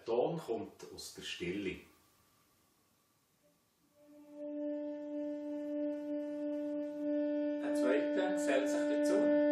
Ein Ton kommt aus der Stille. Ein zweiter gesellt sich dazu.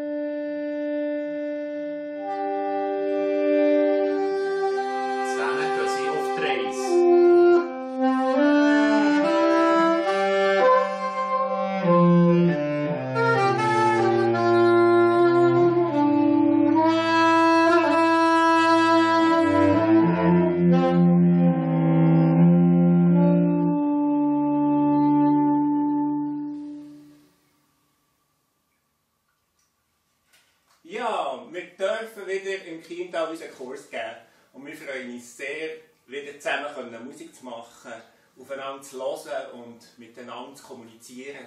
Ja, wir dürfen wieder im Kiental unseren Kurs geben. Und wir freuen uns sehr, wieder zusammen können Musik zu machen, aufeinander zu hören und miteinander zu kommunizieren.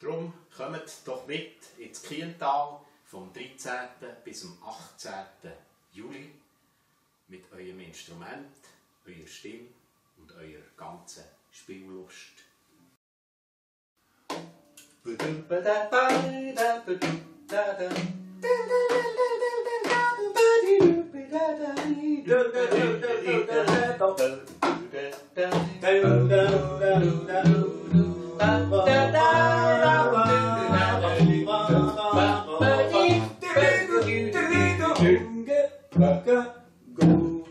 Darum kommt doch mit ins Kiental vom 13. bis zum 18. Juli mit eurem Instrument, eurer Stimme und eurer ganzen Spiellust. Go.